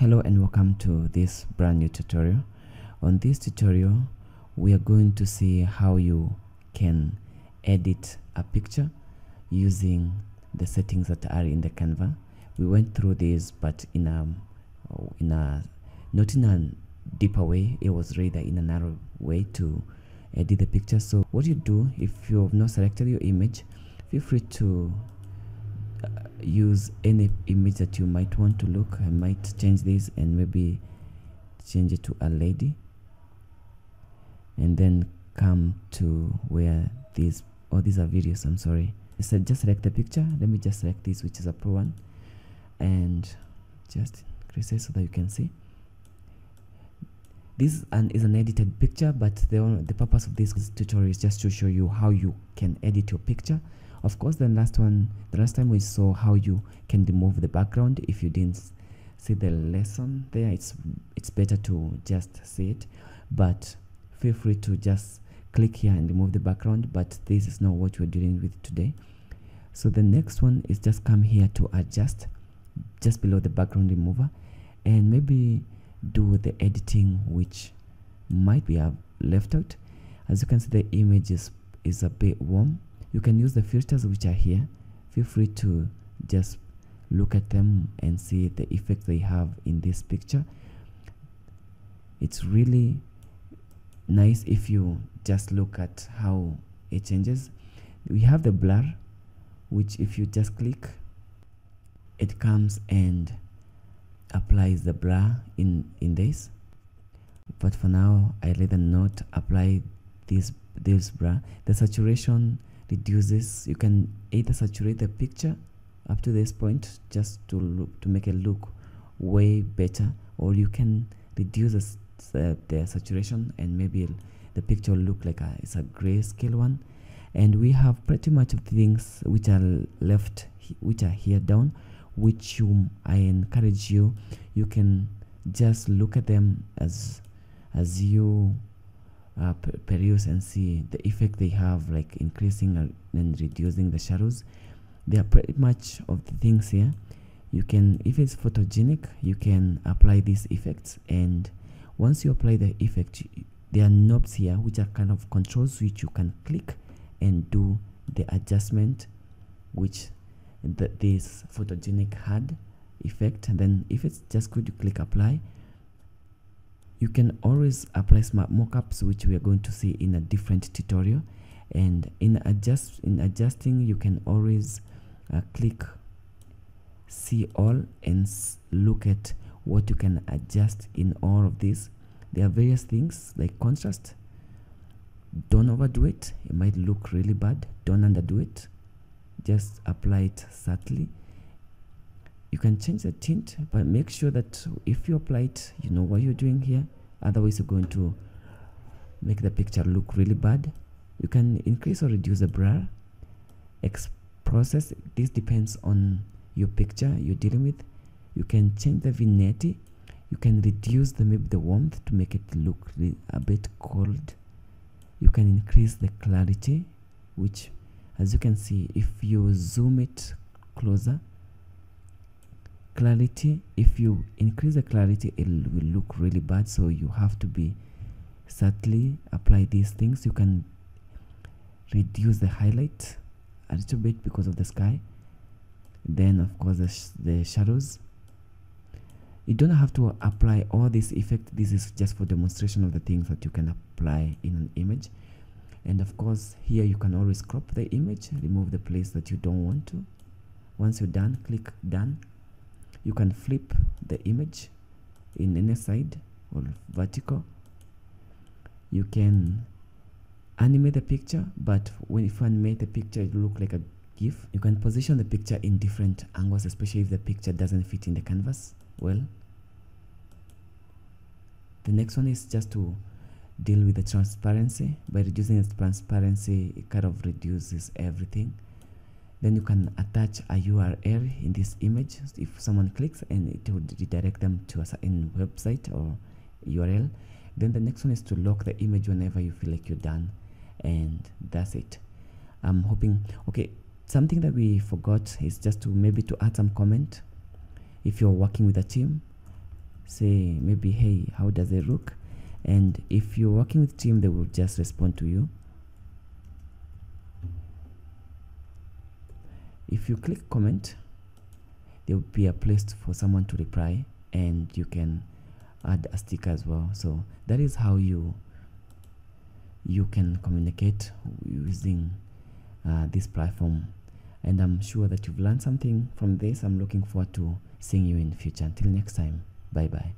hello and welcome to this brand new tutorial. On this tutorial we are going to see how you can edit a picture using the settings that are in the canva. We went through this but in a in a not in a deeper way. It was rather in a narrow way to edit the picture. So what you do if you have not selected your image feel free to use any image that you might want to look. I might change this and maybe change it to a lady. And then come to where these oh these are videos i'm sorry. So just select the picture. Let me just select this which is a pro one. And just increase it so that you can see. This an, is an edited picture but the, the purpose of this tutorial is just to show you how you can edit your picture of course the last one the last time we saw how you can remove the background if you didn't see the lesson there it's it's better to just see it. But feel free to just click here and remove the background but this is not what we're dealing with today. So the next one is just come here to adjust just below the background remover and maybe do the editing which might be uh, left out. As you can see the image is, is a bit warm you can use the filters which are here. Feel free to just look at them and see the effect they have in this picture. It's really nice if you just look at how it changes. We have the blur which if you just click it comes and applies the blur in in this. But for now i rather not apply this this blur. The saturation reduces you can either saturate the picture up to this point just to look to make it look way better or you can reduce the, the saturation and maybe the picture will look like a, it's a grayscale one. And we have pretty much things which are left which are here down which you i encourage you you can just look at them as as you uh, peruse and see the effect they have like increasing and reducing the shadows. They are pretty much of the things here. You can if it's photogenic you can apply these effects. And once you apply the effect there are knobs here which are kind of controls which you can click and do the adjustment which this photogenic had effect. And then if it's just good you click apply you can always apply smart mockups which we are going to see in a different tutorial. And in adjust in adjusting you can always uh, click see all and look at what you can adjust in all of these. There are various things like contrast. Don't overdo it. It might look really bad. Don't underdo it. Just apply it subtly you can change the tint but make sure that if you apply it you know what you're doing here. Otherwise you're going to make the picture look really bad. You can increase or reduce the blur. X process this depends on your picture you're dealing with. You can change the vignette. You can reduce the maybe the warmth to make it look a bit cold. You can increase the clarity which as you can see if you zoom it closer clarity. If you increase the clarity it will look really bad. So you have to be subtly apply these things. You can reduce the highlight a little bit because of the sky. Then of course the, sh the shadows. You don't have to apply all this effect. This is just for demonstration of the things that you can apply in an image. And of course here you can always crop the image. Remove the place that you don't want to. Once you're done click done you can flip the image in any side or vertical. You can animate the picture but when you animate the picture it look like a gif. You can position the picture in different angles especially if the picture doesn't fit in the canvas well. The next one is just to deal with the transparency. By reducing its transparency it kind of reduces everything then you can attach a url in this image if someone clicks and it would redirect them to a certain website or url then the next one is to lock the image whenever you feel like you're done and that's it. I'm hoping okay something that we forgot is just to maybe to add some comment. If you're working with a team say maybe hey how does it look? And if you're working with team they will just respond to you if you click comment there will be a place for someone to reply and you can add a sticker as well. So that is how you you can communicate using uh, this platform. And i'm sure that you've learned something from this. I'm looking forward to seeing you in future. Until next time bye bye